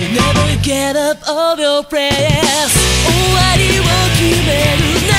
You never get up of your prayers 終わりを決めるな